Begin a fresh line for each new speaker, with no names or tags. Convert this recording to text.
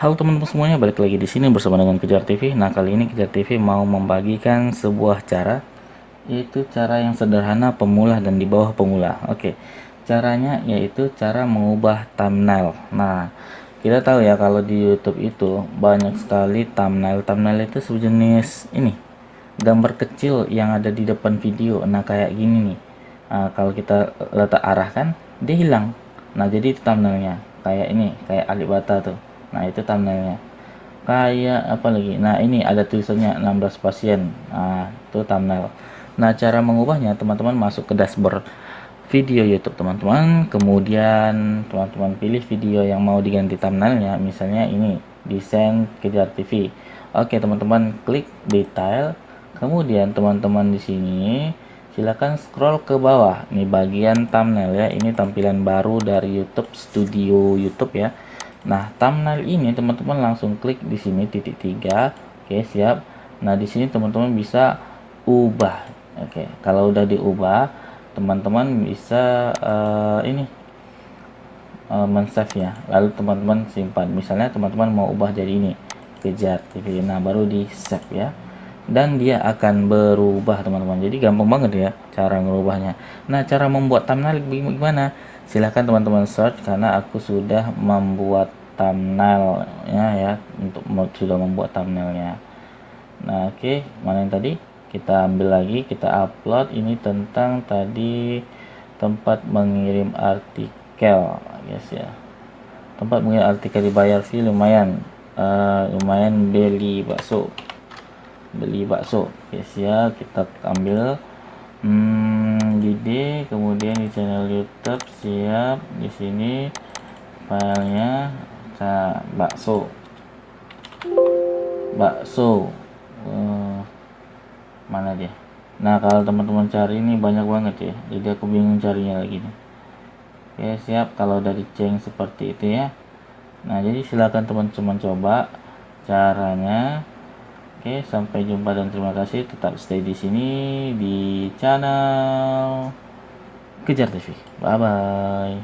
Halo teman-teman semuanya, balik lagi di sini bersama dengan Kejar TV. Nah, kali ini Kejar TV mau membagikan sebuah cara yaitu cara yang sederhana pemula dan di bawah pemula. Oke. Caranya yaitu cara mengubah thumbnail. Nah, kita tahu ya kalau di YouTube itu banyak sekali thumbnail. Thumbnail itu sejenis ini gambar kecil yang ada di depan video. Nah, kayak gini nih. Nah, kalau kita letak arahkan, dia hilang. Nah, jadi itu thumbnailnya kayak ini, kayak alibata tuh nah itu thumbnailnya kayak apa lagi? Nah ini ada tulisannya 16 pasien. Nah itu thumbnail. Nah cara mengubahnya teman-teman masuk ke dashboard video YouTube teman-teman. Kemudian teman-teman pilih video yang mau diganti thumbnailnya. Misalnya ini desain kejar TV oke teman-teman klik detail. Kemudian teman-teman di sini silakan scroll ke bawah. Nih bagian thumbnail ya. Ini tampilan baru dari YouTube Studio YouTube ya Nah, thumbnail ini teman-teman langsung klik di sini titik tiga. Oke, siap. Nah, di sini teman-teman bisa ubah. Oke, kalau udah diubah, teman-teman bisa uh, ini uh, men-save ya. Lalu teman-teman simpan. Misalnya teman-teman mau ubah jadi ini, kejar TV. Nah, baru di save ya. Dan dia akan berubah teman-teman. Jadi gampang banget ya cara merubahnya. Nah, cara membuat thumbnail gimana? silahkan teman-teman search karena aku sudah membuat thumbnailnya ya untuk sudah membuat thumbnailnya nah oke okay. mana yang tadi kita ambil lagi kita upload ini tentang tadi tempat mengirim artikel guys ya tempat mengirim artikel dibayar fee lumayan uh, lumayan beli bakso beli bakso. Guys ya kita ambil. Hmm, kemudian di channel YouTube siap. Di sini filenya saya bakso. Bakso. Uh, mana dia? Nah kalau teman-teman cari ini banyak banget ya. Jadi aku bingung carinya lagi nih. Oke siap. Kalau dari ceng seperti itu ya. Nah jadi silakan teman-teman coba caranya Oke, sampai jumpa dan terima kasih. Tetap stay di sini di channel Kejar TV. Bye bye.